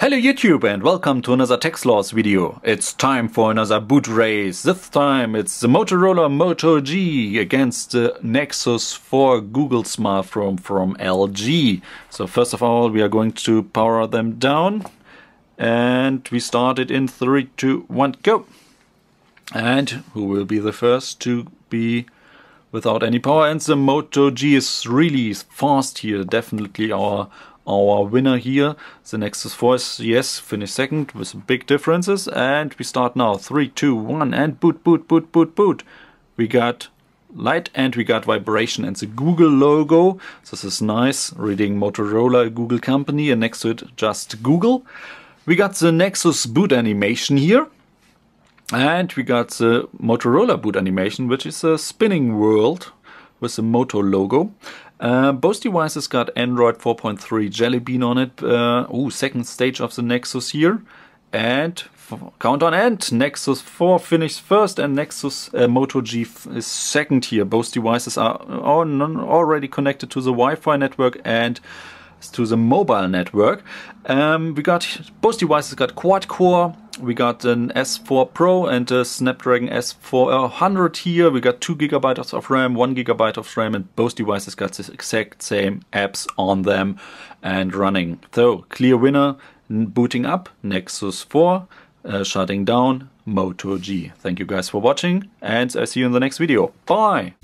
Hello YouTube and welcome to another Techsloth video. It's time for another boot race. This time it's the Motorola Moto G against the Nexus 4 Google smartphone from LG. So first of all we are going to power them down and we start it in 3, 2, 1, go! And who will be the first to be without any power? And the Moto G is really fast here, definitely our our winner here. The Nexus 4 is, yes, finished second with big differences. And we start now. 3, 2, 1, and boot, boot, boot, boot, boot. We got light and we got vibration and the Google logo. This is nice, reading Motorola, Google company, and next to it just Google. We got the Nexus boot animation here. And we got the Motorola boot animation, which is a spinning world with the Moto logo. Uh, both devices got Android 4.3 Jelly Bean on it. Uh, ooh, second stage of the Nexus here. And count on end, Nexus 4 finished first and Nexus uh, Moto G is second here. Both devices are already connected to the Wi-Fi network and to the mobile network. Um, we got both devices got quad core. We got an S4 Pro and a Snapdragon S400 here. We got two gigabytes of RAM, one gigabyte of RAM, and both devices got the exact same apps on them and running. So clear winner. Booting up Nexus 4, uh, shutting down Moto G. Thank you guys for watching and I see you in the next video. Bye!